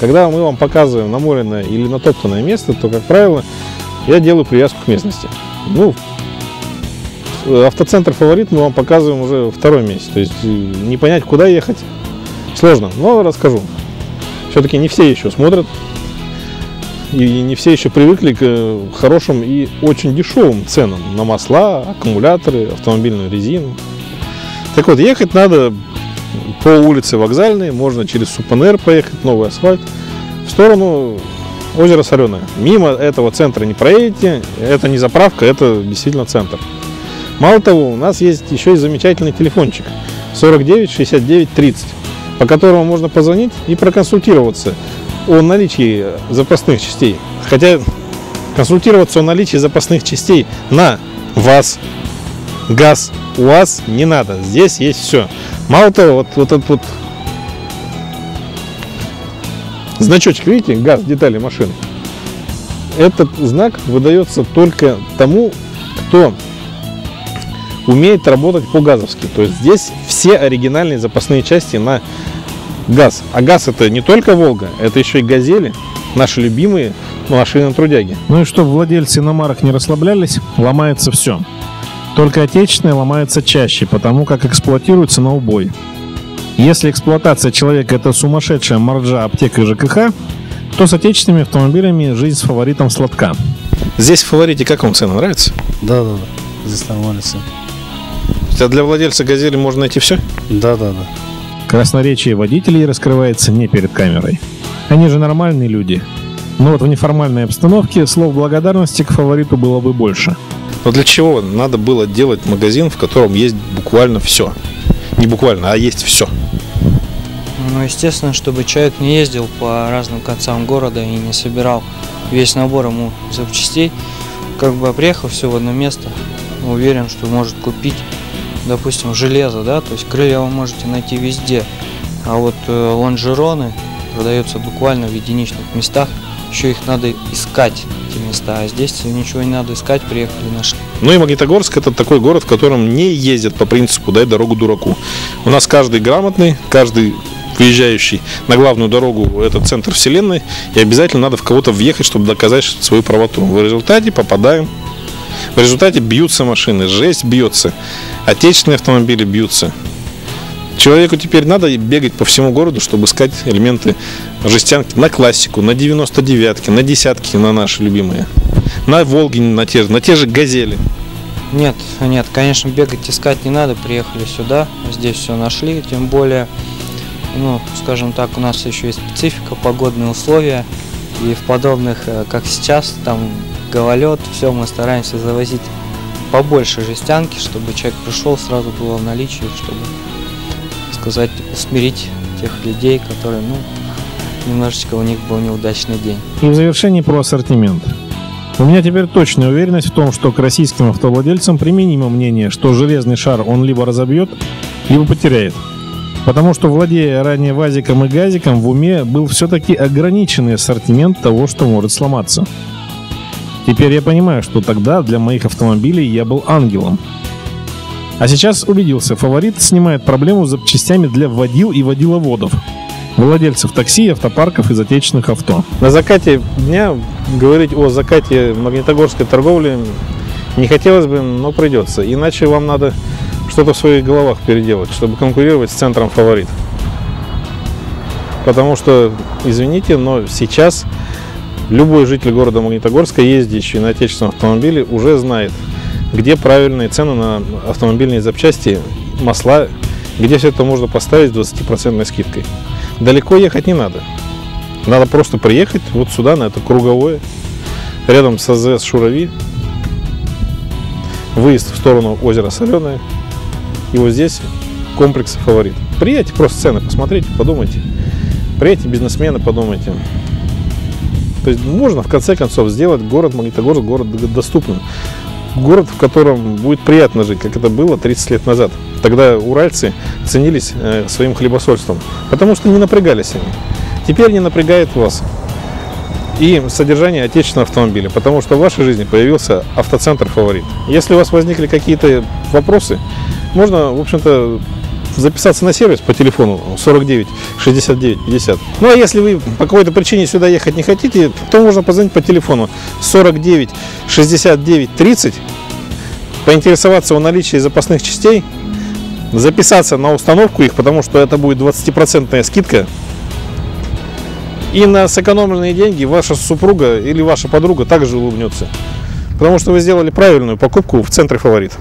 Когда мы вам показываем намоленное или натоптанное место, то, как правило, я делаю привязку к местности. Ну, автоцентр «Фаворит» мы вам показываем уже второй месяц. То есть э, не понять, куда ехать, сложно. Но расскажу. Все-таки не все еще смотрят. И не все еще привыкли к э, хорошим и очень дешевым ценам на масла, аккумуляторы, автомобильную резину. Так вот, ехать надо по улице Вокзальной, можно через Супанер поехать, новый асфальт, в сторону озера Соленое. Мимо этого центра не проедете, это не заправка, это действительно центр. Мало того, у нас есть еще и замечательный телефончик 49 69 30, по которому можно позвонить и проконсультироваться о наличии запасных частей. Хотя консультироваться о наличии запасных частей на вас, газ, у вас не надо. Здесь есть все. Мало того, вот, вот этот вот значочек, видите, газ, детали машины. Этот знак выдается только тому, кто умеет работать по-газовски. То есть здесь все оригинальные запасные части на газ. А газ это не только Волга, это еще и Газели, наши любимые машины-трудяги. Ну и чтобы владельцы иномарок не расслаблялись, ломается все. Только отечественное ломается чаще, потому как эксплуатируется на убой. Если эксплуатация человека это сумасшедшая моржа аптека и то с отечественными автомобилями жизнь с фаворитом сладка. Здесь в фаворите как вам цена нравится? Да, да, да. Здесь нормально все. А для владельца газели можно найти все? Да, да, да. Красноречие водителей раскрывается не перед камерой. Они же нормальные люди. Но вот в неформальной обстановке слов благодарности к фавориту было бы больше. Но для чего надо было делать магазин, в котором есть буквально все? Не буквально, а есть все. Ну, естественно, чтобы человек не ездил по разным концам города и не собирал весь набор ему запчастей, как бы приехал все в одно место, уверен, что может купить, допустим, железо, да, то есть крылья вы можете найти везде, а вот э, лонжероны продаются буквально в единичных местах, еще их надо искать, эти места, а здесь ничего не надо искать, приехали, нашли. Ну и Магнитогорск это такой город, в котором не ездят по принципу «дай дорогу дураку». У нас каждый грамотный, каждый выезжающий на главную дорогу, это центр вселенной, и обязательно надо в кого-то въехать, чтобы доказать свою правоту. В результате попадаем в результате бьются машины, жесть бьется, отечественные автомобили бьются. Человеку теперь надо бегать по всему городу, чтобы искать элементы жестянки на классику, на 99-ки, на десятки, на наши любимые. На Волги, на те, на те же газели. Нет, нет, конечно, бегать искать не надо. Приехали сюда, здесь все нашли, тем более, ну, скажем так, у нас еще есть специфика, погодные условия. И в подобных, э, как сейчас, там гололед, все, мы стараемся завозить побольше жестянки, чтобы человек пришел, сразу было в наличии, чтобы сказать, усмирить тех людей, которые, ну, немножечко у них был неудачный день. И в завершении про ассортимент. У меня теперь точная уверенность в том, что к российским автовладельцам применимо мнение, что железный шар он либо разобьет, либо потеряет. Потому что, владея ранее ВАЗиком и ГАЗиком, в уме был все-таки ограниченный ассортимент того, что может сломаться. Теперь я понимаю, что тогда для моих автомобилей я был ангелом. А сейчас убедился, фаворит снимает проблему с запчастями для водил и водиловодов, владельцев такси, автопарков и отечественных авто. На закате дня говорить о закате магнитогорской торговли не хотелось бы, но придется. Иначе вам надо что-то в своих головах переделать, чтобы конкурировать с центром фаворит. Потому что, извините, но сейчас Любой житель города Магнитогорска, ездящий на отечественном автомобиле, уже знает, где правильные цены на автомобильные запчасти, масла, где все это можно поставить с 20% скидкой. Далеко ехать не надо. Надо просто приехать вот сюда, на это круговое, рядом с АЗС Шурави, выезд в сторону озера Соленое, и вот здесь комплекс фаворит. Приедьте просто цены, посмотрите, подумайте. Приедьте бизнесмены, подумайте. То есть можно в конце концов сделать город Магнитогорск город доступным. Город, в котором будет приятно жить, как это было 30 лет назад. Тогда уральцы ценились э, своим хлебосольством, потому что не напрягались они. Теперь не напрягает вас и содержание отечественного автомобиля, потому что в вашей жизни появился автоцентр «Фаворит». Если у вас возникли какие-то вопросы, можно, в общем-то, записаться на сервис по телефону 49 69 50. Ну а если вы по какой-то причине сюда ехать не хотите, то можно позвонить по телефону 49 69 30, поинтересоваться о наличии запасных частей, записаться на установку их, потому что это будет 20% скидка. И на сэкономленные деньги ваша супруга или ваша подруга также улыбнется. Потому что вы сделали правильную покупку в центре фаворит.